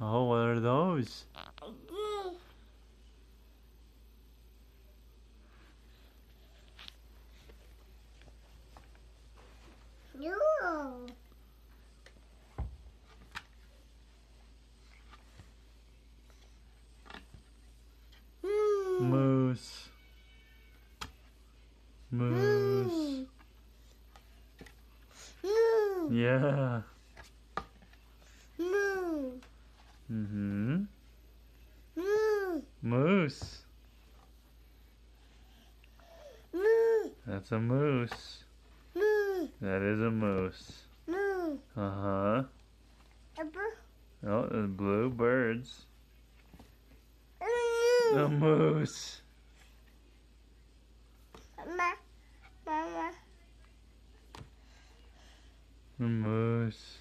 nose. No. Hmm. Moose. Moose. Yeah. Moo. Mm-hmm. Moo. Moose. Moo. That's a moose. Moo. That is a moose. Moo. Uh-huh. A bird. Oh, the blue birds. Moo. A moose. Mama. Mama. A moose.